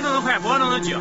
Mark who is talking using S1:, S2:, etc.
S1: 弄得快，不弄得久。